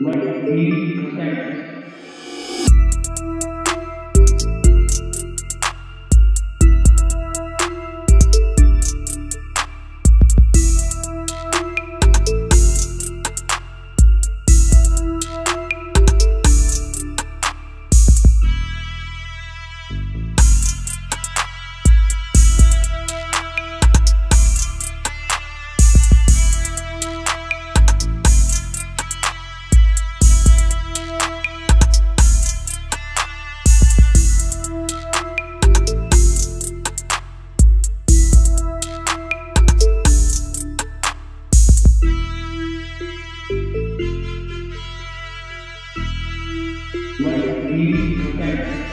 but he protects You.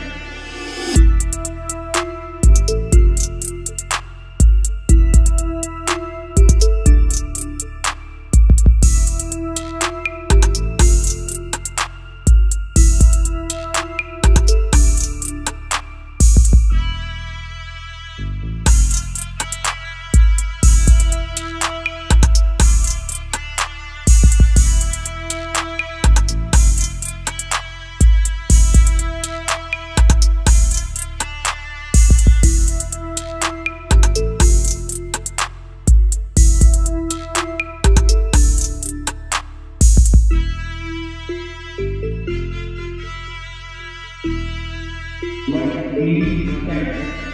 Let me thank